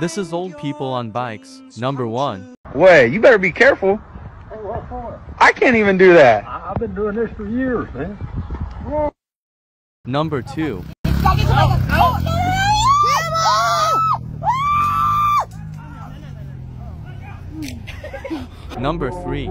This is old people on bikes. Number one. Wait, you better be careful. Hey, what for? I can't even do that. I've been doing this for years, man. Number two. Number three.